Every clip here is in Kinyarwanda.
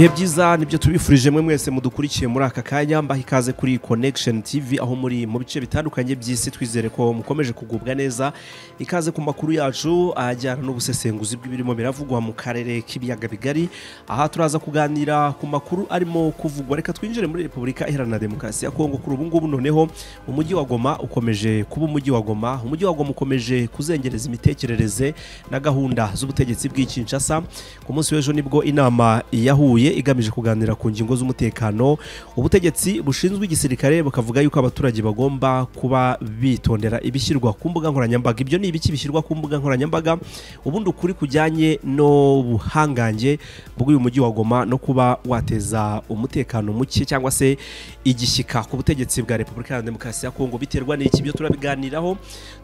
ibihe byiza ni byo tubifurije mwe mwese mudukurikiye muri aka kanya mbaha ikaze kuri connection tv aho muri mu bice bitandukanye by'isi twizere ko mukomeje kugubwa neza. Ikaze ku makuru yacu ajyana n'ubusesenguzi bw'ibirimo biravugwa mu karere k'ibiyaga bigari. Aha turaza kuganira ku makuru arimo kuvugwa. Reka twinjire muri repubulika iharanira demokarasi ya kongo kuri ubu ngubu noneho umujyi wa goma ukomeje kuba umujyi wa goma. Umujyi wa goma ukomeje kuzengereza imitekerereze na gahunda z'ubutegetsi bw'ikinshasa ku munsi w'ejo ni bwo inama yahuye. Igamije kuganira ku ngingo z'umutekano ubutegetsi bushinzwe igisirikare bukavuga yuko abaturage bagomba kuba bitondera ibishyirwa ku mbuga nkoranyambaga. Ibyo ni ibiki bishyirwa ku mbuga nkoranyambaga? Ubundi ukuri kujyanye n'ubuhangange bw'uyu mujyi wa goma no kuba wateza umutekano muke cyangwa se igishyika ku butegetsi bwa repubulika ya demokarasi ya kongo. Biterwa n'iki? Byo turabiganiraho.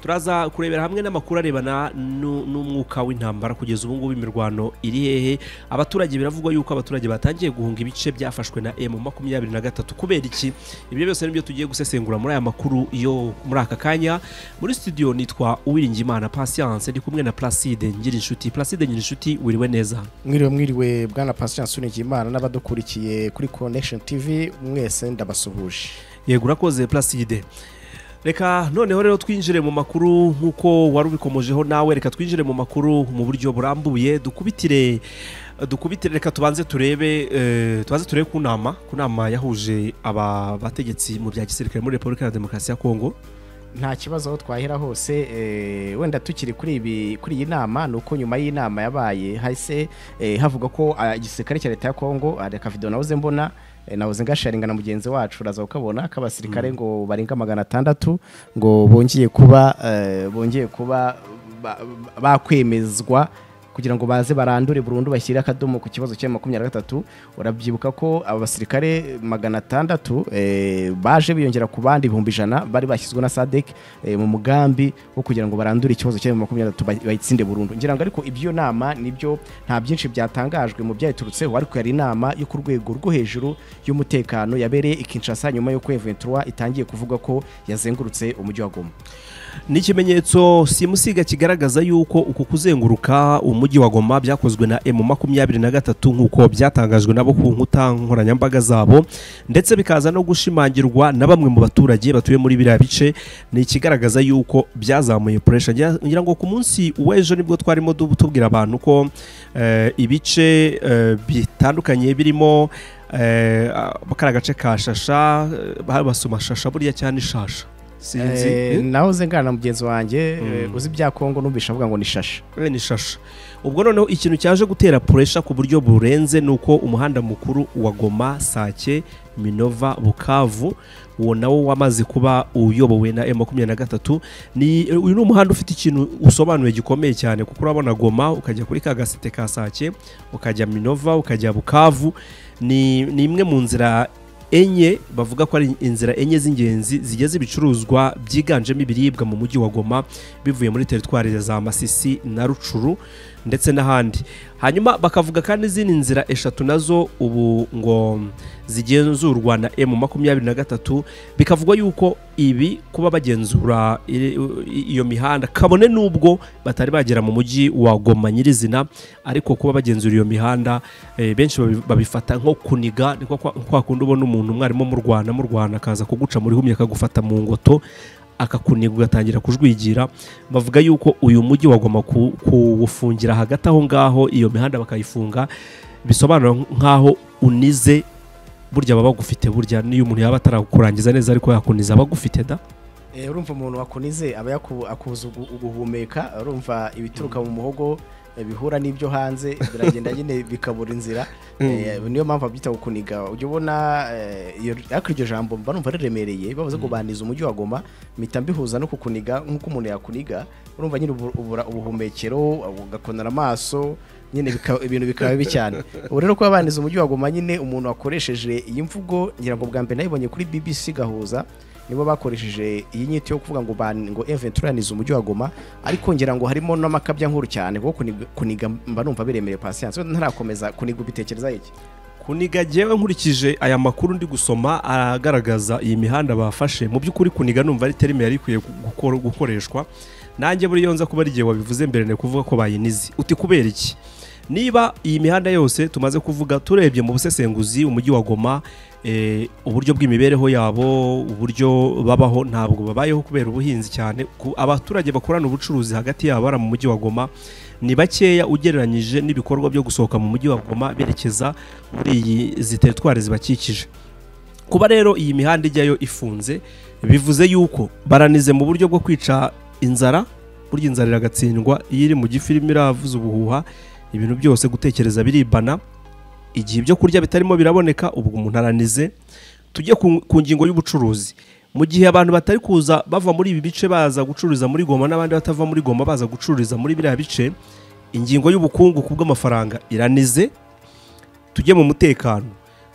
Turaza kurebera hamwe n'amakuru arebana n'u- n'umwuka w'intambara kugeza ubu ngubu imirwano iri hehe. Abaturage biravugwa yuko abaturage batangiye guhunga ibice byafashwe na emu makumyabiri na gatatu. Kubera iki? Ibyo byose ni byo tugiye gusesengura muri aya makuru yo muri aka kanya. Muri studio nitwa uwiringimana patience ndi kumwe na placide ngirinshuti placide ngirinshuti wiriwe neza? Mwiriwe mwiriwe bwana pasiyanse unigimana n'abadukurikiye kuri connection tv mwese ndabasuhuje. Yego urakoze placide. Reka noneho rero twinjire mu makuru nk'uko wari ubikomojeho nawe. Reka twinjire mu makuru mu buryo burambuye. Dukubitire dukubitire reka tubanze turebe eh, tubanze turebe ku nama ku nama yahuje aba bategetsi mu bya gisirikare muri repubulika ya demokarasi ya kongo. Nta kibazo aho twahera hose eh, wenda tukiri kuri ibi kuri iyi nama ni uko nyuma y'inama yabaye hahise eh, havuga ko ah, igisirikare cya leta ya kongo ah, reka video nahoze mbona nahoze ngasharinga na mugenzi wacu uraza kukabona ko abasirikare ngo barenga magana atandatu ngo bongeye kuba bongeye kuba ba- ba- bakwemezwa kugira ngo baze barandure burundu bashyire akadomo ku kibazo cya makumyabiri na gatatu urabyibuka ko aba basirikare magana atandatu eh, baje biyongera ku bandi ibihumbi ijana bari bashyizwe na sadek eh, mu mugambi wo kugira ngo barandure ikibazo cya makumyabiri na gatatu bay- bayitsinde burundu. Ngira ngo ariko ibyo nama ni byo nta byinshi byatangajwe mu byayiturutseho ariko yari inama yo ku rwego rwo hejuru y'umutekano yabereye i Kinshasa nyuma y'uko M23 itangiye kuvuga ko yazengurutse umujyi wa Goma. Ni ikimenyetso simusiga kigaragaza yuko uku kuzenguruka umujyi wa goma byakozwe na emu makumyabiri na gatatu nk'uko byatangajwe nabo ku nkuta nkoranyambaga zabo ndetse bikaza no gushimangirwa na bamwe mu baturage batuye muri biriya bice. Ni ikigaragaza yuko byazamuye puresha ngira ngo ku munsi w'ejo ni bwo twarimo tubwira abantu ko eh, ibice eh, bitandukanye birimo eh, kariya gace ka shasha basoma shasha burya cyane ishasha Eh, eh? nahoze ngana na mugenzi wanjye eh, uzi ibya Kongo numvisha avuga ngo ni shasha. We ni shasha. Ubwo noneho ikintu cyaje gutera puresha ku buryo burenze ni uko umuhanda mukuru wa goma sake minova bukavu uwo nawo wamaze kuba uyobowe na M makumyabiri na gatatu. Ni uyu ni umuhanda ufite ikintu usobanuye gikomeye cyane kuko urabona goma ukajya kuri ka gasete ka sake ukajya minova ukajya bukavu. Ni imwe mu nzira enye bavuga ko ari inzira enye z'ingenzi zigeza ibicuruzwa byiganjemo ibiribwa mu mujyi wa goma bivuye muri teritwari za masisi na rucuru ndetse n'ahandi. Hanyuma bakavuga kandi izindi nzira eshatu na zo ubu ngo zigenzurwa na emu makumyabiri na gatatu bikavugwa yuko ibi kuba bagenzura iyo mihanda kabone n'ubwo batari bagera mu mujyi wa goma nyirizina ariko kuba bagenzura iyo mihanda eh, benshi babi- babifata nko kuniga ni kwa kwa kundi ubona umuntu umwarimu murwana murwana akaza kuguca muri humye akagufata mu ngoto akakuniga ugatangira kujwigira bavuga yuko uyu mujyi wagomba ku- kuwufungira hagati aho ngaho iyo mihanda bakayifunga bisobanura nk'aho unize burya baba bagufite burya n'iyo umuntu yaba atarakurangiza neza ariko yakuniza aba agufite da? Eh, urumva umuntu wakunize aba akubuza ugu- uguhumeka urumva ibituruka mu muhogo bihura n'ibyo hanze biragenda nyine bikabura inzira. Eh, niyo mpamvu babyita gukuniga. Ujya ubona eh, ariko iryo jambo mba numva riremereye bavuze ngo baniza umujyi wa goma mpita mbihuza no kukuniga nk'uko umuntu yakuniga. Urumva nyine ubu- ubura ubuhumekero ugakonera amaso nyine ibintu bikaba bibi cyane. Ubu rero kuba baniza umujyi wa goma nyine umuntu wakoresheje iyi mvugo ngira ngo bwa mbere nayibonye kuri bbc gahuza nibo bakoresheje iyi nyito yo kuvuga ngo ngo M23 yanize umujyi wa Goma ariko ngira ngo harimo n'amakabya nkuru cyane kuko kuniga- mba numva biremereye patience. Ntarakomeza kuniga ubitekereza iki? Kuniga jyewe nkurikije aya makuru ndi gusoma agaragaza iyi mihanda bafashe. Mu by'ukuri kuniga numva ari terime yari ikwiye gukor- gukoreshwa. Nanjye buriya nza kuba ari igihe wabivuze mbere ni kuvuga ko bayinize. Uti kubera iki? Niba iyi mihanda yose tumaze kuvuga turebye mu busesenguzi umujyi wa goma eh, uburyo bw'imibereho yabo uburyo babaho ntabwo babayeho kubera ubuhinzi cyane. Abaturage bakorana ubucuruzi hagati yabo bara mu mujyi wa goma ni bakeya ugereranyije n'ibikorwa byo gusohoka mu mujyi wa goma berekeza muri iyi izi teritwari zibakikije. Kuba rero iyi mihanda ijyayo ifunze bivuze yuko baranize mu buryo bwo kwica inzara burya inzara iragatsindwa iyo iri mu gifu irimo iravuza ubuhuha ibintu byose gutekereza biribana. Igihe ibyo kurya bitarimo biraboneka ubwo umuntu aranize. Tujye ku, ngingo y'ubucuruzi. Mu gihe abantu batari kuza bava muri ibi bice baza gucururiza muri goma n'abandi batava muri goma baza gucururiza muri biriya bice ingingo y'ubukungu ku bw'amafaranga iranize. Tujye mu mutekano.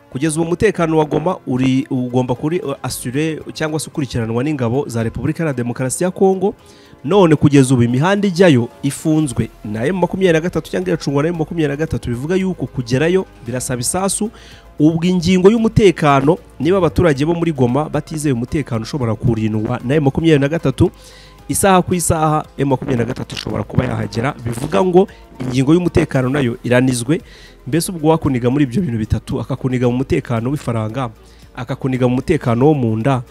Kugeza ubu umutekano wa goma uri ugomba kuri asure cyangwa se ukurikiranwa n'ingabo za repubulika na demokarasi ya kongo none kugeza ubu imihanda ijyayo ifunzwe. Na emu makumyabiri na gatatu cyangwa iracungwa na emu makumyabiri na gatatu bivuga yuko kugerayo birasaba isasu. Ubwo ingingo y'umutekano niba abaturage bo muri goma batizeye umutekano ushobora kurindwa. Na emu makumyabiri na gatatu isaha ku isaha emu makumyabiri na gatatu ishobora kuba yahagera. Bivuga ngo ingingo y'umutekano na yo iranizwe. Mbese ubwo wakuniga muri ibyo bintu bitatu akakuniga mu mutekano w'ifaranga akakuniga mu mutekano wo mu nda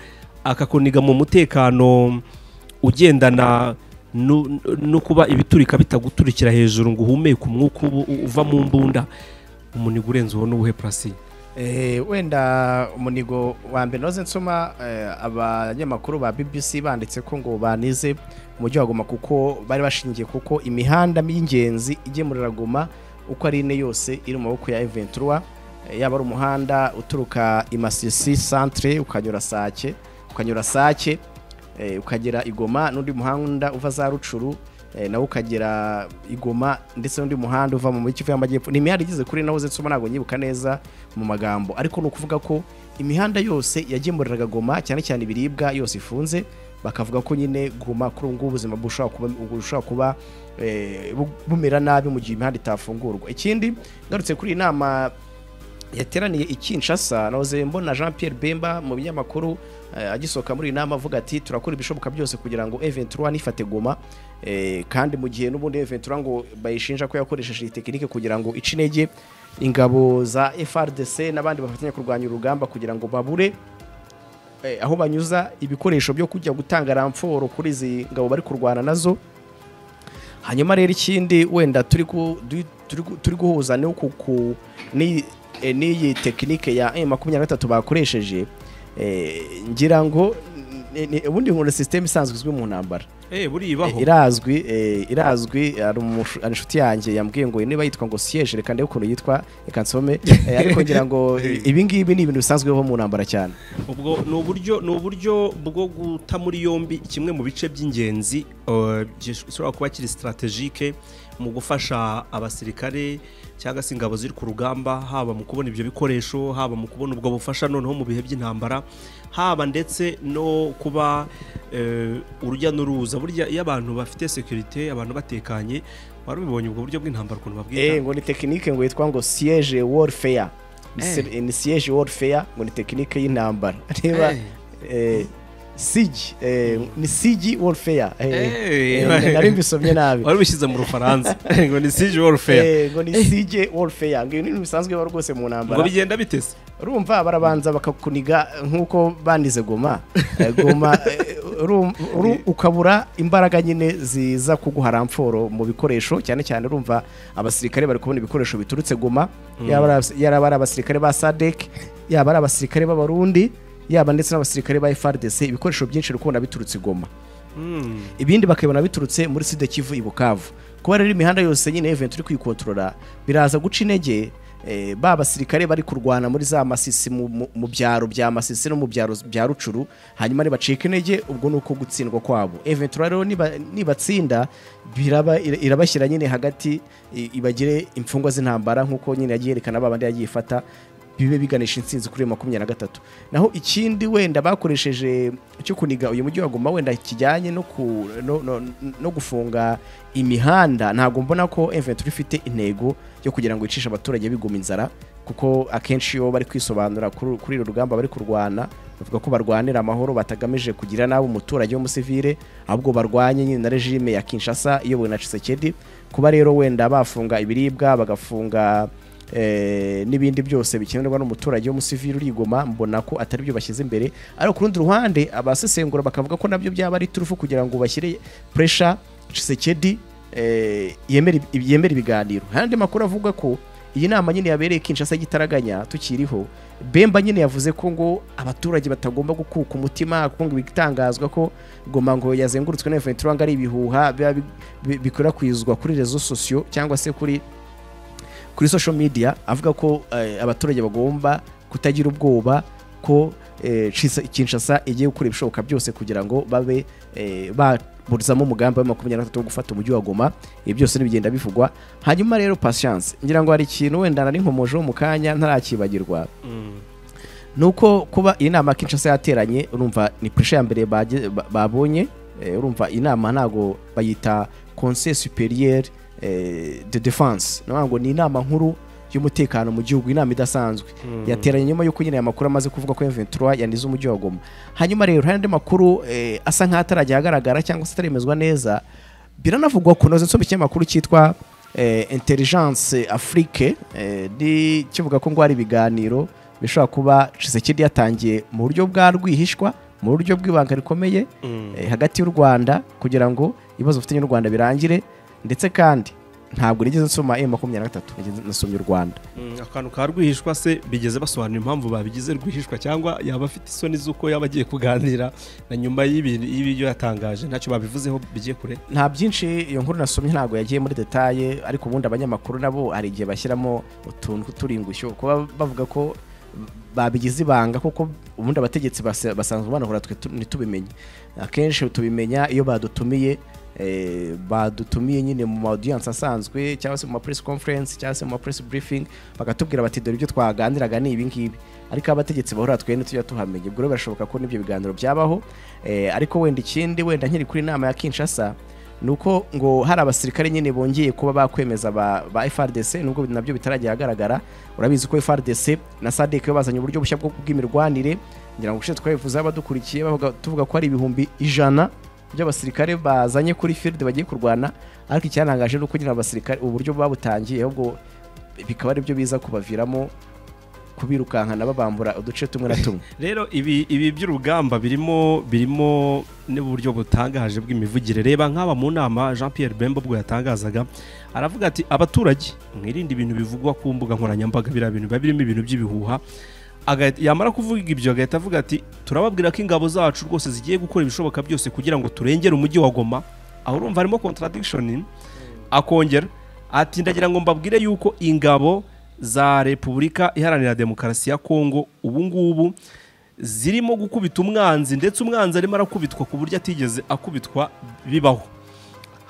akakuniga mu mutekano ugendana no kuba ibiturika bitaguturikira hejuru ngo uhumeke umwuka uva mu mbunda umuniga urenze uwo n'ubuhe purasi Eh, wenda umunigo wa mbere noze nsoma eh, abanyamakuru ba BBC banditse ko ngo banize umujyi wa Goma kuko bari bashingiye kuko imihanda y'ingenzi igemurira Goma uko ari ine yose iri mu maboko ya M23 eh, yaba ari umuhanda uturuka i Masisi centre ukanyura Sake ukanyura Sake. Ukagera igoma n'undi muhanda uva za Rucuru eh, nawo ukagera igoma ndetse n'undi muhanda uva mu Kivu y'Amajyepfo. Ni imihanda igeze kuri naho nsoma ntabwo nyibuka neza mu magambo. Ariko ni ukuvuga ko imihanda yose yagemuriraga goma cyane cyane ibiribwa yose ifunze bakavuga ko nyine goma kuri ubu ngubu ubuzima bushobora kuba eh, bu- bumera nabi mu gihe imihanda itafungurwa. Ikindi ngarutse kuri iyi nama yateraniye i Kinshasa nahoze mbona Jean Pierre Bemba mu binyamakuru eh, agisohoka muri iyi nama avuga ati turakora ibishoboka byose kugira ngo M23 nifate goma. Eh, kandi mu gihe n'ubundi M23 ngo bayishinja ko yakoresheje iyi tekinike kugira ngo ice intege ingabo za FRDC n'abandi bafatanya kurwanya urugamba kugira ngo babure eh, aho banyuza ibikoresho byo kujya gutanga ramforo kuri izi ngabo bari kurwana na zo. Hanyuma rero ikindi wenda turi guhuza eh, n'iyi tekinike ya M23 bakoresheje eh, ngira ngo ubundi nkunda system isanzwe izwi mu ntambara. Eh irazwi irazwi hari inshuti yanjye yambwiye ngo niba yitwa ngo siege reka ndebe ukuntu yitwa reka nsome. Ariko ngira ngo eh, ibi ngibi ni ibintu bisanzweho mu ntambara cyane. Ubwo ni uburyo ni uburyo bwo guta muri yombi kimwe mu bice by'ingenzi gishobora kuba kiri strategike mu gufasha abasirikare cyangwa se ingabo ziri ku rugamba haba mu kubona ibyo bikoresho haba mu kubona ubwo bufasha noneho mu bihe by'intambara haba ndetse no kuba eh, urujya n'uruza. Burya iyo abantu bafite sekirite abantu batekanye wari ubibonye ubwo buryo bw'intambara ukuntu babwita eh ngo ni tekinike ngo yitwa ngo siege warfare. Ni Eh. siege warfare ngo ni tekinike y'intambara. Reba Eh. eh, ni siege warfare. Nari mbisomye nabi wari ubishyize mu rufaransa ngo ni siege warfare. Ngo ni siege warfare. Ngo ibi ni ibintu bisanzwe biba rwose mu ngo ntambara bigenda bitese urumva barabanza bakakuniga nk'uko bandize goma. Eh, goma eh, ukabura imbaraga nyine ziza kuguha ramforo mu bikoresho. Cyane cyane urumva abasirikare bari kubona ibikoresho biturutse goma. Yaba ari abas- yaba ari abasirikare ba sadek yaba ari abasirikare b'abarundi yaba ndetse n'abasirikare ba FRDC ibikoresho byinshi uri kubona biturutse i goma. Mm. ibindi bakabona biturutse muri sida kivu i bukavu. Kuba rero imihanda yose nyine event uri kuyikontorora biraza guca intege eh, ba basirikare bari kurwana muri za masisi mu, byaro bya masisi no mu byaro bya rucuru hanyuma nibacika intege ubwo ni uko gutsindwa kwabo. Event rero niba- nibatsinda irabashyira nyine hagati ibagire imfungwa z'intambara nk'uko nyine yagiye yerekana babandi yagiye ifata bibe biganisha intsinzi kuri makumyabiri na gatatu. Naho ikindi wenda bakoresheje cyo kuniga uyu mujyi wa Goma wenda kijyanye no, no, no, no gufunga imihanda ntabwo mbona ko M23 ifite intego yo kugira ngo yicishe abaturage biguma inzara kuko akenshi iyo bari kwisobanura kuri uru rugamba bari kurwana bavuga ko barwanira amahoro batagamije kugira nabi umuturage w'umusivile ahubwo barwanye nyine na regime ya Kinshasa iyobowe na Tshisekedi. Kuba rero wenda bafunga ibiribwa bagafunga n'ibindi byose bikenerwa n'umuturage w'umusivili urigoma mbona ko atari byo bashyize imbere. Ariko ku rundi ruhande abasesengura bakavuga ko na byo byaba ari turufu kugira ngo bashyire pressure Tshisekedi eh, yemere ibiganiro. Hari makuru avuga ko iyi nama nyine yabereye Kinshasa gitaraganya tukiriho. Bemba nyine yavuze ko ngo abaturage batagomba gukuka umutima kuko ngo ibitangazwa ko Goma ngo yazengurutswe na M23 ngo ari ibihuha bikwirakwizwa kuri rezo sosiyo cyangwa se kuri kuri social media avuga ko eh, abaturage bagomba kutagira ubwoba ko eh, Kinshasa igiye gukora ibishoboka byose kugira ngo babe eh, baburizamo umugambi wa makumyabiri na gatatu wo gufata umujyi wa Goma. Ibi byose nibigenda bivugwa. Hanyuma rero patience. Ngira ngo hari ikintu wenda nari nkomojeho mu kanya ntarakibagirwa. Nuko kuba iyi nama Kinshasa yateranye urumva ni pressure ya mbere babonye. Urumva iyi nama ntago bayita conseil supérieur eh, de défense ni ngo ni inama nkuru y'umutekano mu gihugu inama idasanzwe. Yateranye nyuma y'uko nyine aya makuru amaze kuvuga ko M23 yanize umujyi wa Goma. Hanyuma rero hari andi makuru eh, asa nk'aho atarajya ahagaragara cyangwa se ataremezwa neza biranavugwa kunoza nsoma ikinyamakuru cyitwa eh, intelligence afrique kivuga ko ngo hari ibiganiro bishobora kuba Tshisekedi yatangiye mu buryo bwa rwihishwa mu buryo bw'ibanga rikomeye eh, hagati y'u Rwanda kugira ngo ibibazo bifitanye n'u Rwanda birangire. Ndetse kandi ntabwo nigeze nsoma M makumyabiri na gatatu nasomye u Rwanda. Akantu ka rwihishwa se bigeze basobanura impamvu babigize rwihishwa cyangwa yaba afite isoni z'uko yaba agiye kuganira na nyuma y'ibintu y'ibyo yatangaje ntacyo babivuzeho bigiye kure? Nta byinshi iyo nkuru nasomye ntabwo yagiye muri detaye ariko ubundi abanyamakuru nabo hari igihe bashyiramo utuntu tw'uturingushyo kuba bavuga ko babigize ibanga kuko ubundi abategetsi basa- basanzwe banahura ntitubimenye. Akenshi tubimenya iyo badutumiye badutumiye nyine mu ma audience asanzwe cyangwa se mu ma press conference cyangwa se mu ma press briefing bakatubwira bati dore ibyo twaganiraga ni ibi ngibi. Ariko abategetsi bahora twene tujya tuhamenya. Ubwo rero birashoboka ko n'ibyo biganiro byabaho. Eh, ariko wenda ikindi wenda nkiri kuri inama ya Kinshasa ni uko ngo hari abasirikare nyine bongeye kuba bakwemeza ba, FRDC nubwo na byo bitarajya ahagaragara. Urabizi ko FRDC na SADC bazanye uburyo bushya bw'imirwanire ngira ngo ushize twabivuze abadukurikiye tuvuga ko ari ibihumbi ijana. By'abasirikare bazanye kuri field bagiye kurwana ariko icyantangaje ni uko nyine abasirikare uburyo babutangiye ahubwo bikaba ari byo biza kubaviramo kubirukankana babambura uduce tumwe na tumwe. Rero ibi ibi by'urugamba birimo birimo n'uburyo butangaje bw'imivugire. Reba nk'aba mu nama Jean Pierre Bemba ubwo yatangazaga aravuga ati abaturage mwirinde ibintu bivugwa ku mbuga nkoranyambaga. Biriya bintu biba birimo ibintu by'ibihuha. Yamara kuvuga ibyo agahita avuga ati turababwira ko ingabo zacu rwose zigiye gukora ibishoboka byose kugira ngo turengere umujyi wa Goma. Aho urumva harimo contradiction. Akongera ati ndagira ngo mbabwire yuko ingabo za repubulika iharanira demokarasi ya kongo ubu ngubu zirimo gukubita umwanzi ndetse umwanzi arimo arakubitwa ku buryo atigeze akubitwa bibaho.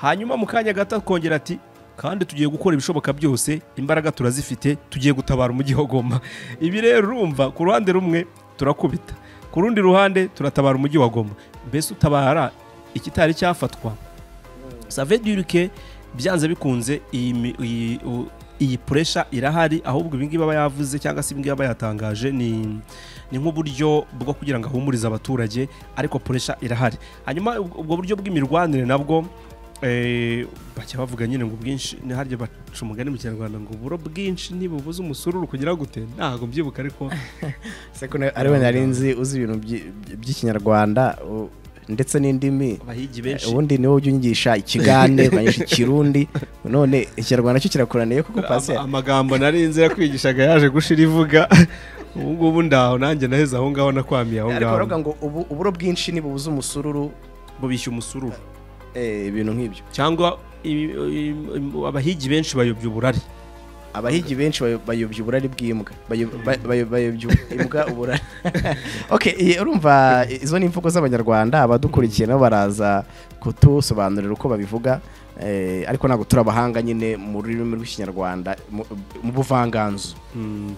Hanyuma mu kanya gato akongera ati kandi tugiye gukora ibishoboka byose imbaraga turazifite tugiye gutabara umujyi wa Goma. Ibi rero urumva ku ruhande rumwe turakubita ku rundi ruhande turatabara umujyi wa Goma. Mbese utabara ikitari cyafatwa? Save duruke byanze bikunze iyi puresha irahari ahubwo ibingibi aba yavuze cyangwa se ibingibi aba yatangaje ni nk'uburyo bwo kugira ngo ahumurize abaturage ariko puresha irahari. Hanyuma ubwo buryo bw'imirwanire nabwo bajya bavuga nyine ngo ubwinshi ni harya baca umugani mu kinyarwanda ngo uburo bwinshi ntibubuze umusururu kugira gute? Ntabwo mbyibuka ariko seko ari we nari nzi uzi ibintu by'i- by'ikinyarwanda ndetse n'indimi. Benshi. Ubundi niwo ujya unyigisha ikigande ukanyigisha ikirundi. None ikinyarwanda cyo kirakuraniye kuko pasi Ama- amagambo nari nzi yakwigishaga yaje gushira ivuga. Ubu ngubu ndaho nanjye naheze aho ngaho nakwamiye aho ariko ngaho. baravuga ngo ubu uburo bwinshi nibubuze umusururu. Bubishya umusururu. eh, ibintu nk'ibyo. Cyangwa abahigi benshi bayobya uburari. Abahigi benshi bayo- bayobya uburari bw'imbwa. Bayo- ba- bayo- bayobya imbwa uburari. Urumva izo ni imvugo z'abanyarwanda abadukurikiye nabo baraza kutusobanurira uko babivuga eh, ariko ntabwo turi abahanga nyine mu rurimi rw'ikinyarwanda mu- buvanganzo. Mm.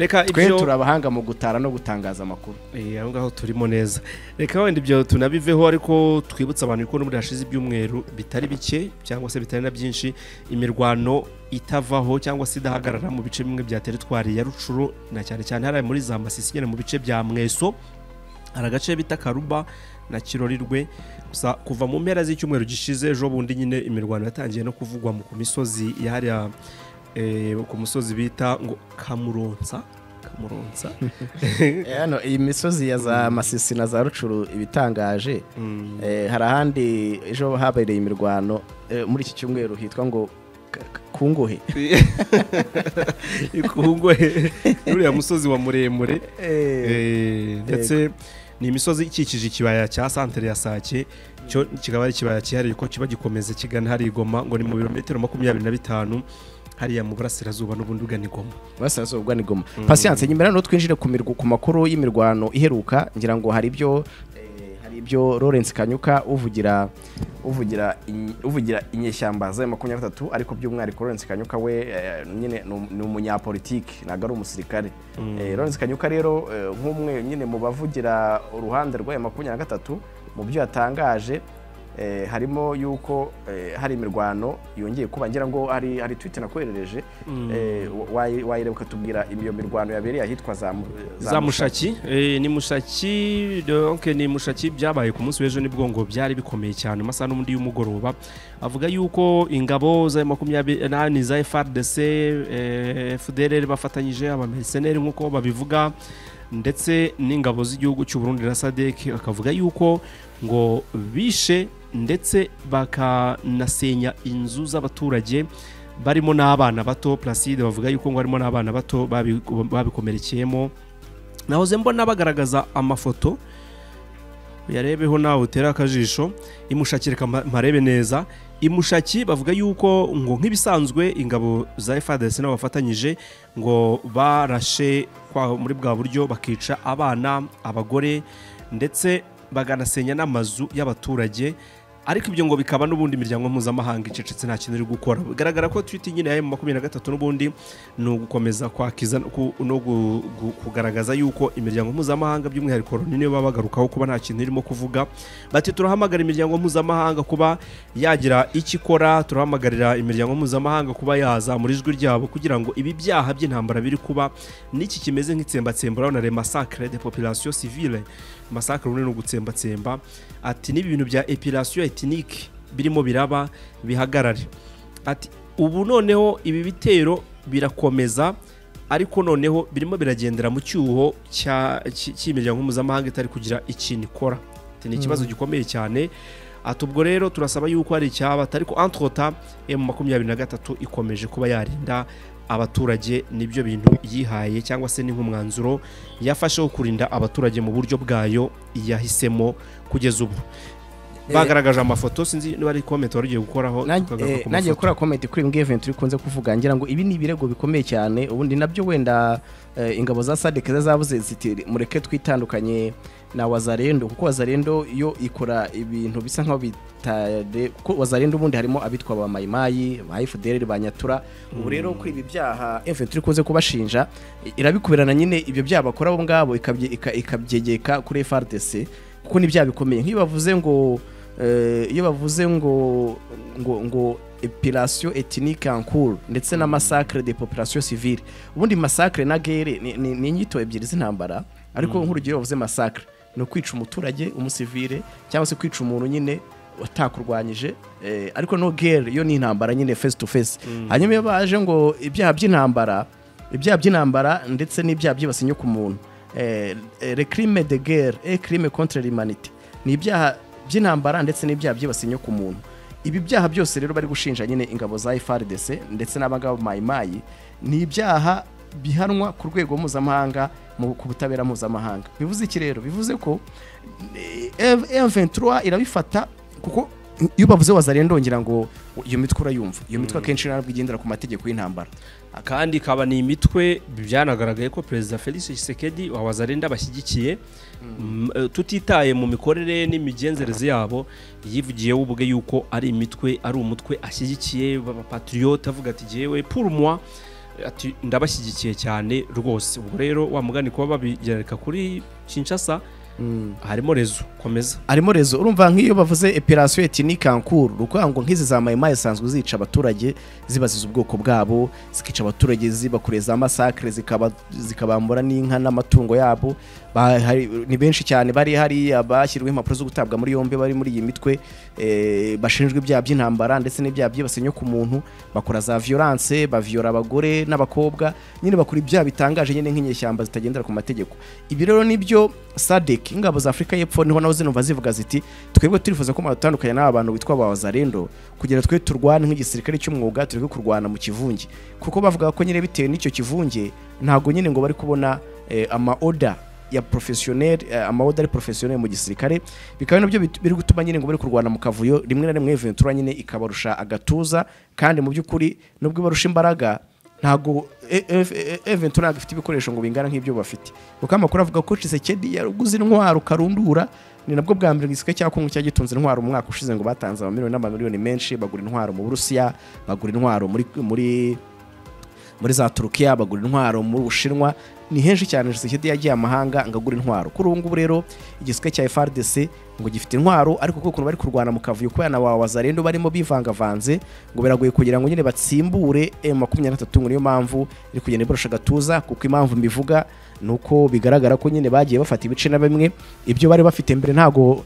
Reka twe ibyo turi abahanga mu gutara no gutangaza amakuru. Eh, aho ngaho turimo neza. Reka wenda ibyo tunabiveho ariko twibutse abantu ko n'ubundi hashize ibyumweru bitari bike cyangwa se bitari na byinshi imirwano itavaho cyangwa se idahagarara mu bice bimwe bya teritwari ya rucuru na cyane cyane hariya muri za masisi nyine mu bice bya mweso hari agace bita karuba na kirorirwe gusa kuva mu mpera z'icyumweru gishize ejo bundi nyine imirwano yatangiye no kuvugwa mu misozi yahariya ku musozi bita ngo kamuronsa. Kamuronsa. Eh, hano iyi misozi ya za masisi na za rucuru ibitangaje. Mm. Eh, hari ahandi ejo habereye imirwano eh, muri iki cyumweru hitwa ngo kungohe ikungwe uriya musozi wa muremure. Eh, Eh, ndetse ni imisozi ikikije ikibaya cya santere ya sake cyo kikaba ari ikibaya cyihariye ko kiba gikomeza kigana hari igoma ngo ni mu birometero makumyabiri na bitanu. Hariya mu burasirazuba n'ubundi ugana igoma burasirazuba bwa nigoma pasiyanse nyuma rero twinjire ku makuru y'imirwano iheruka ngira ngo hari ibyo eh, hari ibyo Lawrence Kanyuka uvugira uvugira uvugira inyeshyamba za makumyabiri na gatatu ariko by'umwihariko Lawrence Kanyuka we eh, nyine ni um- ni umunyapolitiki ntabwo ari umusirikare. Eh, Lawrence Kanyuka rero nk'umwe nyine mu bavugira uruhande rwa makumyabiri na gatatu mu byo yatangaje harimo yuko eh, hari imirwano yongeye kuba ngira ngo hari tweet nakoherereje. Eh, wayi- wayireba ukatubwira iyo mirwano yabereye ahitwa za Mu- za mushaki. Eh, ni mushaki ni mushaki byabaye ku munsi w'ejo ni bwo ngo byari bikomeye cyane. Amasaha n'ubundi y'umugoroba avuga yuko ingabo za makumyabiri za FRDC eh, FDLR bafatanyije abamerceneri nk'uko babivuga ndetse n'ingabo z'igihugu cy'u Burundi na SADC akavuga yuko ngo bishe ndetse bakanasenya inzu z'abaturage barimo n'abana bato Placide bavuga yuko ngo harimo n'abana bato babi- babikomerekeyemo. Nahoze mbona bagaragaza amafoto yarebeho nawe utera akajisho imushaki reka mpa- mparebe neza. Imushaki bavuga yuko ngo nk'ibisanzwe ingabo za FARDC nabo bafatanyije ngo barashe muri bwa buryo bakica abana abagore ndetse baganasenya n'amazu y'abaturage. Ariko ibyo ngo bikaba n'ubundi imiryango mpuzamahanga icecetse nta kintu iri gukora. Bigaragara ko twita nyine ya makumyabiri na gatatu n'ubundi ni ugukomeza kwakiza no kugaragaza yuko imiryango mpuzamahanga by'umwihariko Loni niyo baba bagarukaho kuba nta kintu irimo kuvuga. Bati turahamagara imiryango mpuzamahanga kuba yagira icyo ikora turahamagarira imiryango mpuzamahanga kuba yaza yazamura ijwi ryabo kugira ngo ibi byaha by'intambara biri kuba n'iki kimeze nk'itsembatsemba. Urabona re de population civile. Masakire ubundi ni ugutsembatsemba. Ati n'ibi bintu bya epilation ethnique birimo biraba bihagarare. Ati ubu noneho ibi bitero birakomeza ariko noneho birimo biragendera mu cyuho cy'imiryango mpuzamahanga itari kugira ikintu ikora. Ati, ni ikibazo gikomeye cyane. Ati ubwo rero turasaba yuko hari icyaba ariko antrota emu makumyabiri na gatatu ikomeje kuba yarinda abaturage ni byo bintu yihaye cyangwa se ni nk'umwanzuro yafashe wo kurinda abaturage mu buryo bwayo yahisemo kugeza ubu. Bagaragaje amafoto sinzi niba ari komenti wari ugiye gukoraho nanjye mafoto. gukora komenti kuri ibi ngibi turi kunze kuvuga ngira ngo ibi ni ibirego bikomeye cyane ubundi na byo wenda eh, ingabo za sadek zavuze ziti mureke twitandukanye na wazarendo kuko wazarendo yo ikora ibintu bisa nkaho bitare kuko wazarendo ubundi harimo abitwa ba mayimayi ba FDLR ba nyatura. Ubu rero kuri ibi byaha FM turi kunze kubashinja i- irabikubirana nyine ibyo byaha bakora bo ngabo ikabye- ika- ikabyegeka kuri FRDC kuko ni byaha bikomeye. Nk'iyo bavuze ngo eh, iyo bavuze ngo ngo ngo epilation ethnique en cours ndetse na massacre de population civile ubundi massacre na guerre ni- inyito ebyiri z'intambara ariko nk'urugero bavuze massacre ni ukwica umuturage umusivile cyangwa se kwica umuntu nyine utakurwanyije eh, ariko no guerre yo ni intambara nyine face to face. Hanyuma iyo baje ngo ibyaha by'intambara ibyaha by'intambara ndetse n'ibyaha byibasiye ku muntu eh, eh, de crime contre l'humanité ni ibyaha by'intambara ndetse n'ibyaha byibasiye ku muntu. Ibi byaha byose rero bari gushinja nyine ingabo za FARDC ndetse n'abangaba mayimayi ni ibyaha bihanwa ku rwego mpuzamahanga ku butabera mpuzamahanga. Bivuze iki rero? Bivuze ko eh, M23 irabifata kuko iyo bavuze wazarendo ngira ngo iyo mitwe urayumva iyo mitwe akenshi ntabwo igendera ku mategeko y'intambara. Kandi ikaba ni imitwe byanagaragaye ko perezida felix Tshisekedi wa wazarenda bashyigikiye Mm, eh, tutitaye mu mikorere n'imigenzereze yabo yivugiye we ubwe yuko ari imitwe ari umutwe ashyigikiye b'abapatriyote avuga ati moi. Ati ndabashyigikiye cyane rwose. Ubwo rero wa mugani kuba babigereka kuri Kinshasa harimo rezo komeza. Harimo rezo. Urumva nk'iyo bavuze operasiyo etinique en cours ni ukuvuga ngo nk'izi za mayimayi zisanzwe zica abaturage zibaziza ubwoko bwabo zikica abaturage zibakoreye za masakire zikaba- zikabambura n'inka n'amatungo yabo. Ni benshi cyane bari hariya bashyiriweho impapuro zo gutabwa muri yombi bari muri iyi mitwe eh, bashinjwa ibyaha by'intambara ndetse n'ibyaha byibasiye ku muntu bakora za violence baviyora abagore n'abakobwa. Nyine bakora ibyaha bitangaje nyine nk'inyeshyamba zitagendera ku mategeko. Ibi rero ni byo sadek ingabo za afurika y'epfo ni ho naho zinumva zivuga ziti twebwe turifuza ko mwatandukanye n'aba bantu bitwa ba wazarendo kugira twe turwane nk'igisirikare cy'umwuga tureke kurwana mu kivunge. Kuko bavuga ko nyine bitewe n'icyo kivunge ntabwo nyine ngo bari kubona eh, ama oda ya professionnel eh, ama ari professionnel mu gisirikare. Bikaba na byo biri gutuma nyine ngo bari kurwana mu kavuyo rimwe na rimwe Ventura nyine ikabarusha agatuza. Kandi mu by'ukuri nubwo ibarusha imbaraga ntabwo E- E- E- Ventura ntabwo ifite ibikoresho ngo bingana nk'ibyo bafite. Kuko amakuru avuga ko Tshisekedi yaguze intwaro karundura. Ni nabwo bwa mbere igisirikare cya Kongo cyari gitunze intwaro mu mwaka ushize ngo batanze amamiliyoni n'amamiliyoni menshi bagura intwaro mu Burusiya bagura intwaro muri muri muri za Turukiya bagura intwaro mu Bushinwa. Ni henshi cyane Tshisekedi yagiye amahanga ngo agure intwaro. Kuri ubu ngubu rero igisirikare cya FARDC ngo gifite intwaro ariko kuko bari kurwana mu kavuyo kubera na wa wazarendo barimo bivangavanze ngo biragoye kugira ngo nyine batsimbure M23 ngo niyo mpamvu iri kugenda iborosha agatuza kuko impamvu mbivuga ni uko bigaragara ko nyine bagiye bafata ibice na bimwe ibyo bari bafite mbere ntago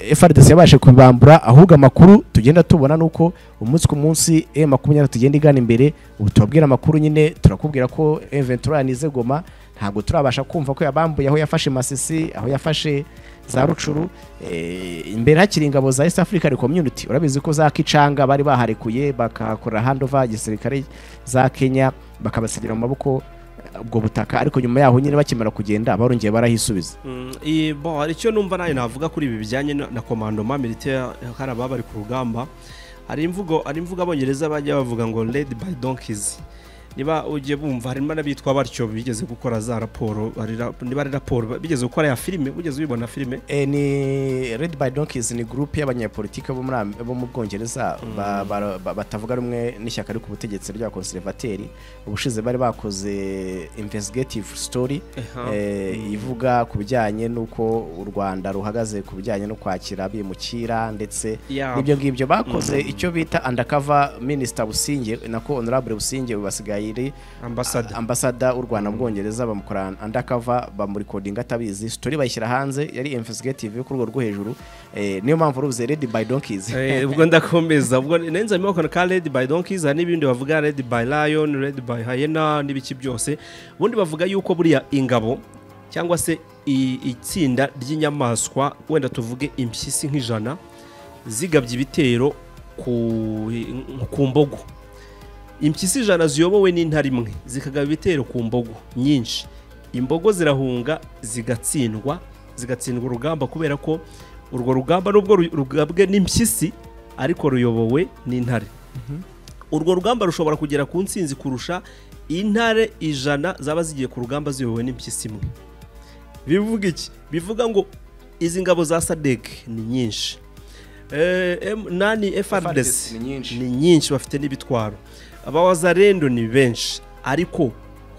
eh, FARDC yabashe kubibambura ahubwo amakuru tugenda tubona nuko umunsi ku munsi M23 tugenda igana imbere ubu tubabwira amakuru nyine turakubwira ko M23 yanize goma ntabwo turabasha kumva ko yabambuye aho yafashe Masisi aho yafashe za rucuru. Eh, imbere hakiri ingabo za East African Community. Urabizi ko za Kicanga bari baharekuye bakakorera handover igisirikare za Kenya bakabasigira mu maboko eh, ubwo butaka. Ariko nyuma yaho nyine bakimara kugenda barongeye barahisubiza. Mm, hari icyo numva nawe navuga kuri ibi bijyanye na komandoma militaire hari ababa bari ku rugamba. Hari imvugo abongereza bajya bavuga ngo led by donkeys. Niba ugiye bumva harimo n'abitwa batyo bigeze gukora za raporo niba ari raporo bigeze gukora ya filime ugeze ubibona filime? E, ni Red by Donkeys ni groupe y'abanyapolitike bo mu Bwongereza ba- batavuga rumwe n'ishyaka riri ku butegetsi rya conservateri ubushize bari bakoze investigative story eh, ivuga ku bijyanye n'uko u Rwanda ruhagaze ku bijyanye no kwakira abimukira ndetse n'ibyo ngibyo. Bakoze icyo bita undercover minister Businge nako honorable Businge basigaye ari ambasada ambasada w'u Rwanda mu Bwongereza bamukora undercover bamurikodinga atabizi. Story bayishyira hanze yari investigative yo ku rwego rwo hejuru. Eh, niyo mpamvu rubuze Red by Donkeys. Eh, ubwo ndakomeza ubwo nenze amaboko ka red by donkeys hari n'ibindi bavuga red by lion red by hyena n'ibiki byose. Ubundi bavuga yuko buriya ingabo cyangwa se itsinda ry'inyamaswa wenda tuvuge impyisi nk'ijana zigabye ibitero ku, ku mbogo. Impyisi ijana ziyobowe n'intare imwe zikagaba ibitero ku mbogo nyinshi. Imbogo zirahunga zigatsindwa zigatsindwa urugamba kubera ko urwo rugamba nubwo ru- rugabwe n'impyisi ariko ruyobowe n'intare. Urwo rugamba rushobora kugera ku ntsinzi kurusha intare ijana zaba zigiye ku rugamba ziyobowe n'impyisi imwe. Bivuga iki? Bivuga ngo izi ngabo za sadek ni nyinshi. Eh, nani nyinshi. ni nyinshi bafite n'ibitwaro. Abawazarendo ni benshi. Ariko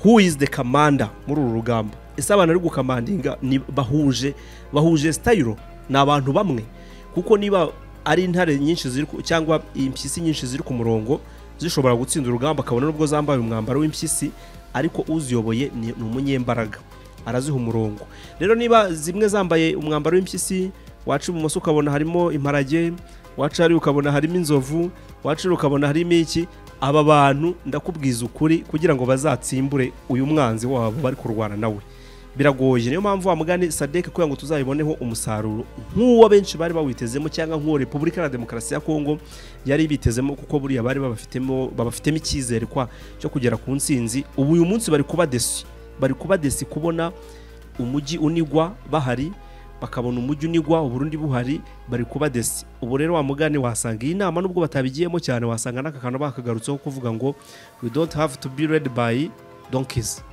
who is the commander muri uru rugamba ese abantu ari gukamandinga ni bahuje bahuje style ni abantu bamwe. Kuko niba ari intare nyinshi ziri cyangwa impyisi nyinshi ziri ku murongo zishobora gutsinda urugamba akabona nubwo zambaye umwambaro w'impyisi ariko uziyoboye ni umunyembaraga. Araziha umurongo. Rero niba zimwe zambaye umwambaro w'impyisi waca ibumoso ukabona harimo imparage waca hari ukabona harimo inzovu waca ukabona harimo iki aba bantu ndakubwiza ukuri kugira ngo bazatsimbure uyu mwanzi wabo bari kurwana nawe. Biragoye. Niyo mpamvu wa mugani sadek kugira ngo tuzayiboneho umusaruro nk'uwo benshi bari bawitezemo cyangwa nk'uwo repubulika na demokarasi ya kongo yari bitezemo kuko buriya bari babafitemo icyizere kwa cyo kugera ku ntsinzi. Ubu uyu munsi bari kuba desi bari kuba desi kubona umujyi unigwa bahari. Bakabona umujyi unigwa uburundi buhari bari kuba desi. Ubu rero wa mugani wasanga iyi nama nubwo batabigiyemo cyane wasanga n'aka kantu bakagarutseho kuvuga ngo we don't have to be led by donkeys.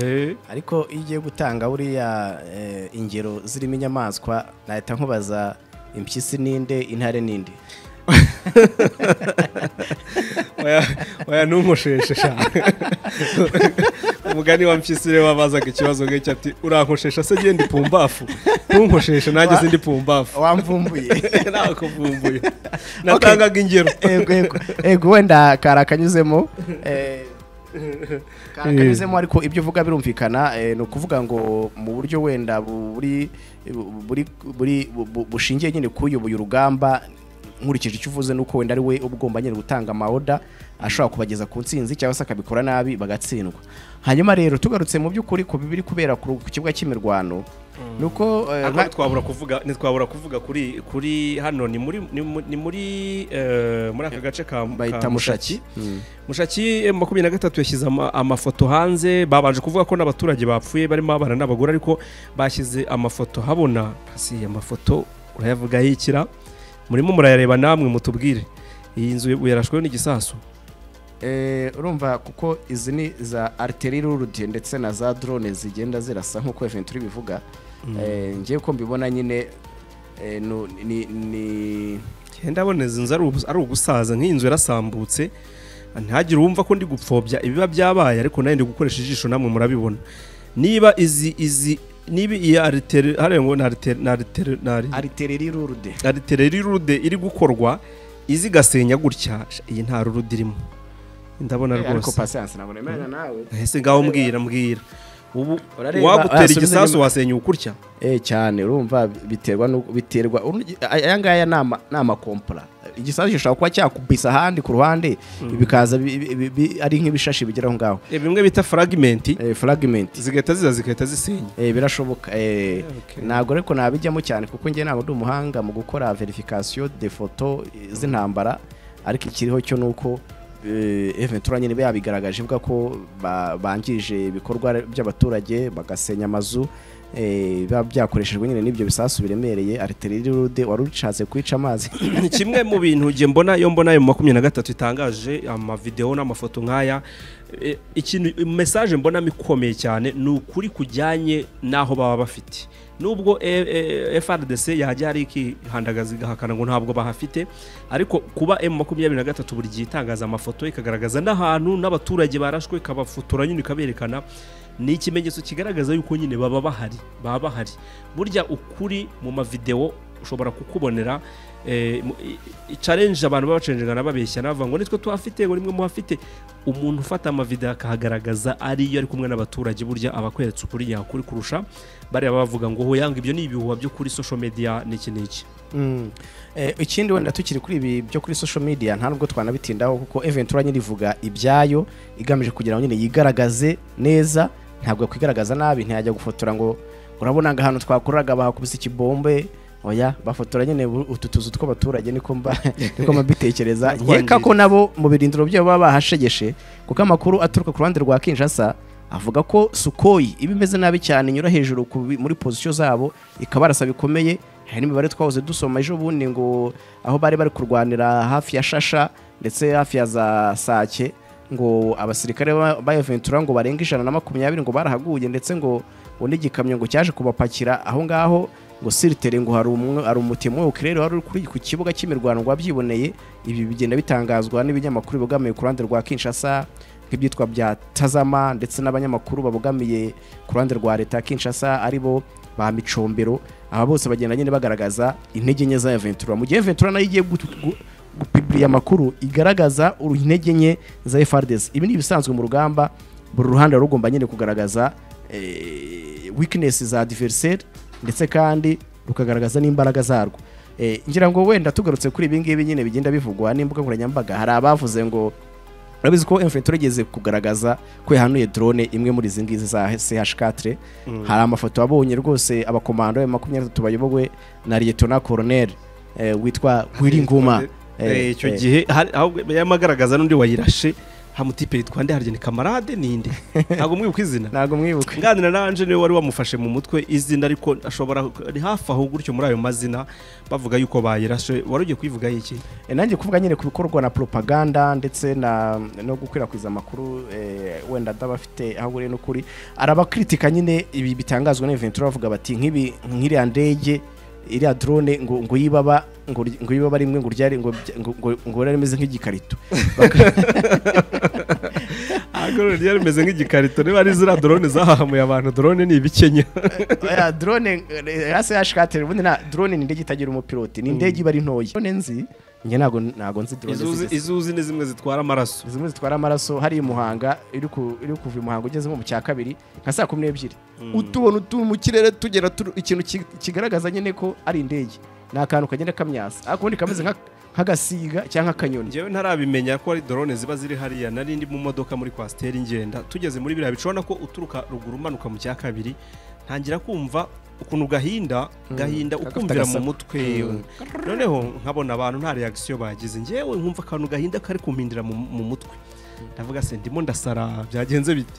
Eh, ariko iyo ugiye gutanga buriya eh, ingero zirimo inyamaswa nahita nkubaza impyisi ninde intare ninde? Oya oya ntunkosheshe sha umugani wa mpyisi rero wabazaga ikibazo nk'iki ati urankoshesha se genda ipumbafu ntunkosheshe nanjye sindi ipumbafu wamvumbuye nakuvumbuye. Natangaga ingero. Ego wenda kari akanyuzemo eh, kari akanyuzemo ariko ibyo uvuga birumvikana eh, ni ukuvuga ngo mu buryo wenda buri buri buri bu- bushingiye nyine kuyoboye urugamba nkurikije icyo uvuze nuko wenda ari we uba ugomba nyine gutanga amaoda ashobora kubageza ku ntsinzi cyangwa se akabikora nabi bagatsindwa. Hanyuma rero tugarutse mu by'ukuri ku biri kubera ku kibuga cy'imirwano ni uko eh, ntitwabura kuvuga ntitwabura kuvuga kuri kuri hano ni muri ni mu- ni muri eh, muri aka gace ka bayita mushaki. Mm. mushaki eh, makumyabiri na gatatu yashyize ama- amafoto hanze. Babanje kuvuga ko n'abaturage bapfuye barimo abana n'abagore ariko bashyize amafoto. Habona si amafoto urayavuga yikira. Murimo murayareba namwe mutubwire. Iyi nzu yarashweho n'igisasu. Urumva kuko izi ni za artillery rurudi ndetse na za drone zigenda zirasa nk'uko Ventura bivuga eh, ngiye ko mbibona nyine eh, ni ni ngenda abona izi nzu ari ugusaza nk'iyi nzu yarasambutse. Ntihagire uwumva ko ndi gupfobya ibiba byabaye ariko nawe ndi gukoresha ijisho namwe murabibona. Niba izi izi niba iyi aritere hariya ngo ni aritere ni aritere ni ari- artillery rurudi aritereri rude iri gukorwa izi igasenya gutya iyi nta rurude irimo. Ndabona ariko rwose. patience ntabwo nemeranya nawe. Ese ngaho mbwira mbwira. Ubu wagutera igisasu wasenya ukurya eh cyane urumva biterwa biterwa aya ngaya ni ama- ni amakompora igisasu gishobora kuba cyakubisa ahandi ku ruhande bikaza bi- bi- bi- ari nk'ibishashi bigera aho ngaho. Eh, bimwe bita fragment. Eh, fragment. Zigahita ziza zigahita zisenya. Eh, birashoboka. Eh, ntabwo ariko nabijyamo cyane kuko njye ntabwo ndi umuhanga mu gukora verification de foto eh, z'intambara ariko ikiriho cyo nuko eh, Ventura nyine yabigaragaje ivuga ko ba- bangije ibikorwa by'abaturage bagasenya amazu eh, biba byakoreshejwe nyine n'ibyo bisasu biremereye. Artillery rude wari ushatse kwica amazi. Ni kimwe mu bintu njye mbona iyo mbona ayo makumyabiri na gatatu itangaje amavidewo n'amafoto nk'aya e, ikintu mesaje mbonamo ikomeye cyane ni ukuri kujyanye n'aho baba bafite. Nubwo e, e, FRDC yajya ari ikihandagaza igahakana ngo ntabwo bahafite ariko kuba M makumyabiri na gatatu buri gihe itangaza amafoto ikagaragaza n'ahantu n'abaturage barashwe ikabafotora nyine ikaberekana ni ikimenyetso kigaragaza yuko nyine baba bahari baba bahari. Burya ukuri mu mavidewo ushobora kukubonera challenge abantu baba bacenjegana babeshya bavuga ngo nitwe tuhafite ngo nimwe muhafite umuntu ufata amavideo akahagaragaza ariyo ari kumwe n'abaturage burya aba akweretse ukuri nyakuri kurusha bariya bavuga ngo hoyanga ibyo ni ibihuha byo kuri social media n'iki n'iki Mm. Eh, ikindi wenda tukiri kuri ibi byo kuri social media nta nubwo twanabitindaho kuko Eventura nyine ivuga ibyayo igamije kugira ngo nyine yigaragaze neza ntabwo yakwigaragaza nabi ntiyajya gufotora ngo urabona ngo ahantu twakoreraga bahakubise ikibombe oya bafotora nyine utu tuzu tw'abaturage niko mba niko mbitekereza. Twangiritse. nkeka ko nabo mu birindiro byabo baba bahashegeshe kuko amakuru aturuka ku ruhande rwa Kinshasa avuga ko Sukoyi iba imeze nabi cyane inyura hejuru muri pozisiyo zabo ikabarasa bikomeye. Hari n'imibare twahoze dusoma ejo bundi ngo aho bari bari kurwanira hafi ya Shasha ndetse hafi ya za Sake ngo abasirikare ba ba Ventura ngo barenga ijana na makumyabiri ngo barahaguye ndetse ngo ngo n'igikamyo ngo cyaje kubapakira. Aho ngaho ngo siritere ngo hari umwe hari umutima w'ukirere wari uri ku kibuga cy'imirwano wabyiboneye. Ibi bigenda bitangazwa n'ibinyamakuru bibogamiye ku ruhande rwa Kinshasa nk'ibyitwa bya Tazama ndetse n'abanyamakuru babogamiye ku ruhande rwa leta ya Kinshasa ari bo ba Micombero. Aba bose bagenda nyine bagaragaza intege nke za Ventura. Mu gihe Ventura na yo igiye gutu- gu- gupibiriya amakuru igaragaza intege nke za FARDC ibi ni ibisanzwe mu rugamba buri ruhande rugomba nyine kugaragaza eh, weakness za adversaire. Ndetse kandi rukagaragaza n'imbaraga zarwo. Eh, ngira ngo wenda tugarutse kuri ibi ngibi nyine bigenda bivugwa n'imbuga nkoranyambaga hari abavuze ngo urabizi ko M23 igeze kugaragaza ko yahanuye drone imwe muri izi ngizi za CH4 hari amafoto wabonye rwose abakomando ya makumyabiri bayobowe na Lieutenant Colonel eh, witwa Wiringuma Eh, icyo gihe yamagaragaza n'undi wayirashe. Hamutipe yitwa nde harya ni kamarade ninde? Ntabwo mwibuka izina. Ntabwo mwibuka. Nganira na Ange ni we wari wamufashe mu mutwe izina ariko ashobora ari hafi aho gutyo muri ayo mazina bavuga yuko bayirashe. Wari ugiye kuyivuga iki? Eh, nanjye kuvuga nyine ku bikorwa na propaganda ndetse na no gukwirakwiza amakuru eh, wenda adabafite aho ahuriye n'ukuri. Arabakritika nyine ibi bitangazwa na Ventura bavuga bati nk'ibi nk'iriya ndege iriya drone ngo ngo yibaba ngo yibaba rimwe ngo ryari ngo ngo rimeze nk'igikarito. Baka- agorora ryari rimeze nk'igikarito. Niba ari ziriya drone zahahamuye abantu drone ni ibikenya. Oya, drone eh, hasi yashikatere ubundi na drone ni indege itagira umupiloti ni indege iba ari ntoya. Drone nzi njye ntago ntago nzi drone izuzi ni zimwe zitwara amaraso. Zimwe zitwara amaraso hari muhanga iri ku- iri kuva i muhanga ugeze mu cya kabiri nka saa kumi n'ebyiri. Utubona utu mu kirere tugera ikintu ki- kigaragaza nyine ko ari indege. Ni akantu kagenda kamyasa. Ariko ubundi kameze nka- nk'agasiga cyangwa nk'akanyoni njyewe ntarabimenya ko ari drone ziba ziri hariya nari ndi mu modoka muri kwasiteri ngenda. Tugeze muri biriya bicona ko uturuka ruguru umanuka mu cya kabiri ntangira kumva ukuntu gahinda gahinda Kagafite ukumvira mu mutwe. Mm. noneho nkabona abantu nta reagisiyo bagize. Njyewe nkumva akantu gahinda kari kumpindira mu mu mutwe. Ndavuga se ndimo ndasara byagenze bite?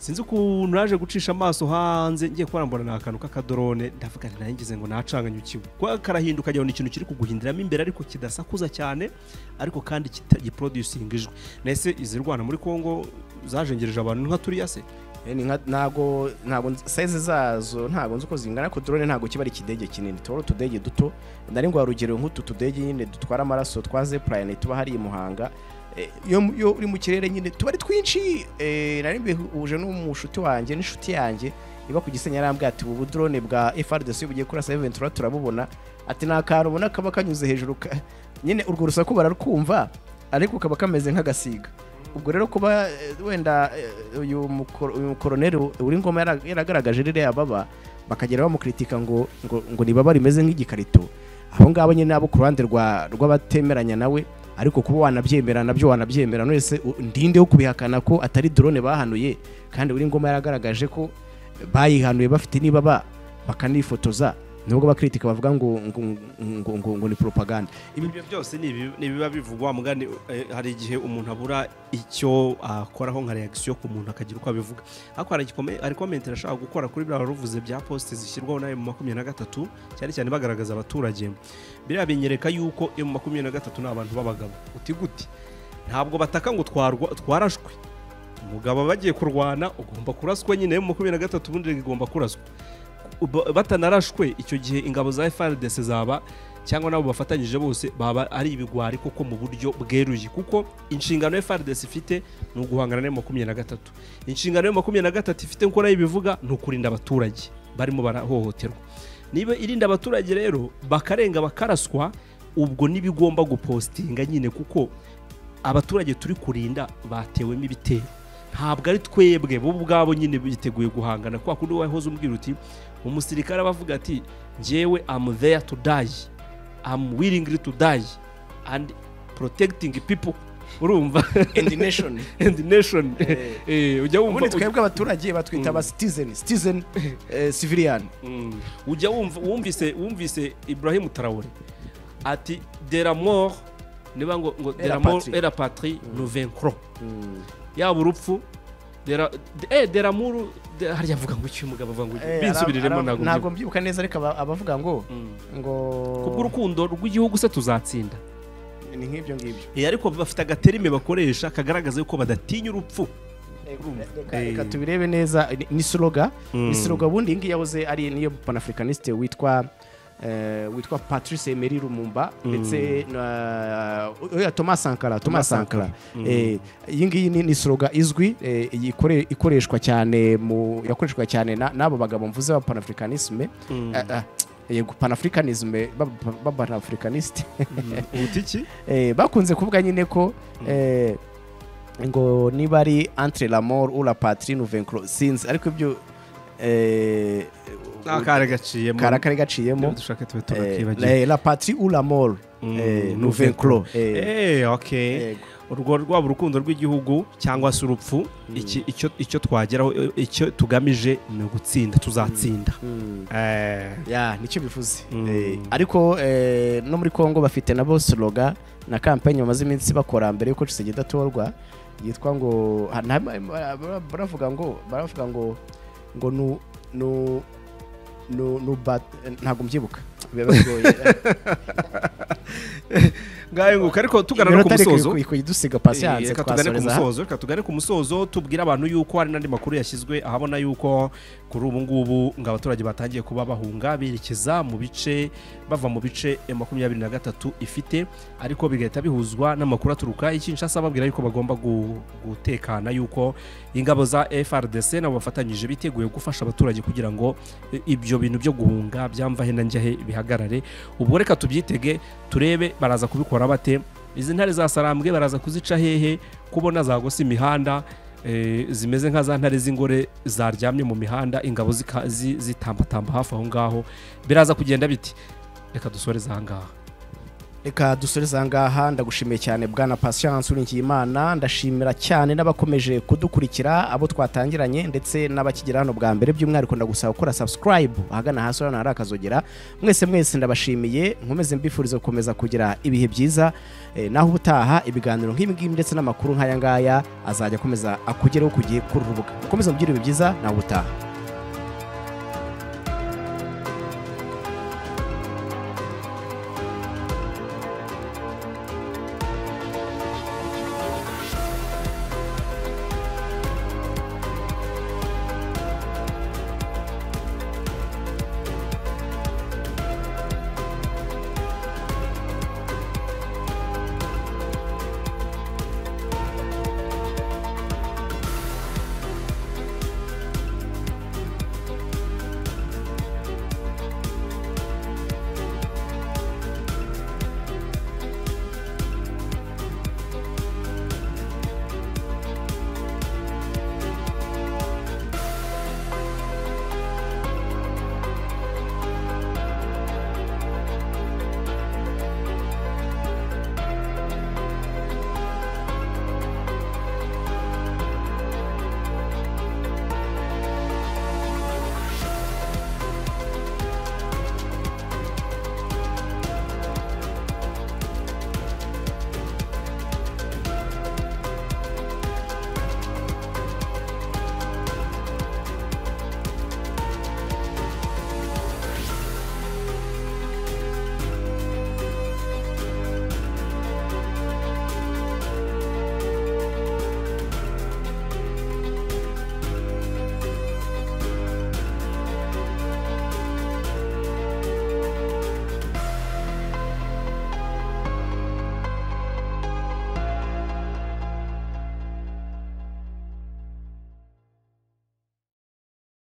Sinzi ukuntu naje gucisha amaso hanze ngiye kubona mbona ni akantu k'akadorone. Ndavuga nti naringize ngo nacanganyukiwe. Kuko karahinduka ni ikintu kiri kuguhindiramo imbere ariko kidasakuza cyane ariko kandi giproducinga ijwi. Nese izirwana muri kongo zajengereje abantu nka turiya se? Eh, ntago nzi- size zazo ntago nzi uko zingana. Ariko drone ntago kiba ari ikidege kinini. Tuba utudege duto. Nari ngo urugero nk'utu tudege nyine dutwara amaraso twa zeppline tuba hari i muhanga. Iyo uri mu kirere nyine tuba ari twinshi Eh, nari mbihuje n'umushuti wanjye n'inshuti yanjye iba ku gisenyi yarambwira ati ubu drone bwa FRDC bugiye kurasa Ventura turabubona. Ati ni akantu ubona kaba kanyuze hejuru nyine urwo rusaku bararwumva ariko kaba kameze nk'agasiga. Ubwo rero kuba eh, wenda eh, uyu mukoro- uyu mukoroneri uri ngoma yara- yaragaragaje ririya baba bakagera bamukritika ngo ngo ngo baba rimeze nk'igikarito. Abo ngabo nyine abo ku ruhande rwa rw'abatemeranya nawe ariko kuba wanabyemera na byo wanabyemera ndinde wo kubihakana ko atari drone bahanuye? Kandi uri ngoma yaragaragaje ko bayihanuye bafite niba ba bakanifotoza. Nubwo bakritika bavuga ngo ngo, ngo, ngo, ni propaganda ibi byo byose ni ibi- ni ibiba bivugwa mugani eh, hari igihe umuntu abura icyo akoraho nka reaction ku muntu akagira uko abivuga. Ariko hari comment ashaka gukora kuri biriya ruvuze bya poste zishyirwaho na mu makumyabiri na gatatu cyane cyane bagaragaza abaturage. Biriya binyereka yuko mu makumyabiri na gatatu ni abantu b'abagabo. Uti gute ntabwo bataka ngo twarashwe. Umugabo bagiye kurwana ugomba kuraswa nyine. Mu makumyabiri na gatatu ubundi igomba kuraswa. Batanarashwe icyo gihe ingabo za FARDC zaba cyangwa nabo bafatanyije bose baba ari ibigwari koko mu buryo bweruye. Kuko inshingano FARDC ifite ni uguhangana na makumyabiri na gatatu. Inshingano ya makumyabiri na gatatu ifite nk'uko na yo ibivuga ni ukurinda abaturage. Barimo barahohoterwa. Niba irinda abaturage rero bakarenga bakaraswa ubwo n'ibigomba gupostinga nyine kuko abaturage turi kurinda batewemo ibitero. Ntabwo ari twebwe bo ubwabo nyine biteguye guhangana. Kwa kundi wahoze umbwira uti umusirikare aba avuga ati njyewe am there to die. Am willing to die and protecting people. Urumva? The nation. Eh. Eh, ujya wumva ubundi twebwe abaturage batwita aba citizen citizen eh, civilian. Mm. ujya wumva wumvise wumvise Ibrahim Traore ati de la mort niba ngo ngo de Et la la mort patrie. et la patrie nous vaincrons. Yaba urupfu hariya eh de la mort de- harya avuga ngo iki umugabo avuga ngo Eh, binsubiriremo ntabwo ntabwo mbyibuka. neza ariko abavuga ngo ngo ngo kubw'urukundo rw'igihugu se tuzatsinda? Ni nk'ibyo ngibyo. Eh, ariko bafite agaterime bakoresha kagaragaza yuko badatinya urupfu. Reka- Eh. tubirebe neza ni- siroga Mm. ni siroga ubundi iyi ngiyi yahoze ari niyo panafurikanisite witwa witwa patrice emery lumumba ndetse na oya thomas sankara thomas sankara. Sankara. Eh, iyi ngiyi ni, sloga izwi eh, ikoreshwa cyane mu yakoreshwa cyane na- n'abo bagabo mvuze ba panafricanisme. Mm. Eh, eh, yego panafricanisme bapanafricaniste ubutiki eh, bakunze kuvuga nyine ko eh, ngo niba ari entre la mort ou la patrie nous vaincrons. Sinzi ariko ibyo eh, akare gaciyemo kara kari gaciyemo dushaka tube eh, turakibagirwa la- la patrie ou la mort Mm, eh, nous nous vaincrons eh, eh okay yego. urwo rwaba urukundo rw'igihugu cyangwa se urupfu iki- icyo icyo twageraho icyo tugamije ni ugutsinda tuzatsinda. Mm. Eh, ya ni cyo bivuze Mm. Eh, ariko eh, no muri congo bafite nabo sloga na kampanye bamaze iminsi bakora mbere yuko cisege idatorwa yitwa ngo ha- nta- bara- baravuga ngo baravuga ngo ngo ntabwo mbyibuka biba bigoye ngayo nguko ariko tugana no ku musozo? Eh, pasiyanse reka tugane ku musozo reka tugane ku musozo tubwire abantu yuko hari n'andi makuru yashyizwe ahabona yuko kuri ubu ngubu ngo abaturage batangiye kuba bahunga berekeza mu bice bava mu bice makumyabiri na gatatu ifite ariko bigahita bihuzwa n'amakuru aturuka i Kinshasa babwira yuko bagomba gu- gutekana yuko ingabo za FRDC nabo bafatanyije biteguye gufasha abaturage kugira ngo eh, ibyo bintu byo guhunga byamva he na njyahe bihagarare. Ubwo reka tubyitege turebe baraza kubikora bate. Izi ntare za sarambwe baraza kuzica hehe kubona zagose imihanda zimeze nka za ntare z'ingore zaryamye mu mihanda ingabo zitambatamba hafi aho ngaho. Biraza kugenda biti reka dusoreze aha ngaha. Reka dusoreze aha ngaha ndagushimiye cyane bwana patience uringiye imana ndashimira cyane n'abakomeje kudukurikira abo twatangiranye ndetse n'abakigera hano bwa mbere. By'umwihariko ndagusaba gukora subscribe ahagana hasi urabona hari akazogera. Mwese mwese ndabashimiye. Nkomeze mbifuriza gukomeza kugira ibihe byiza eh, naho ubutaha ibiganiro nk'ibi ngibi ndetse n'amakuru nk'aya ngaya azajya akomeza akugeraho ku gihe kuri uru rubuga. Ukomeze mugire ibihe byiza naho ubutaha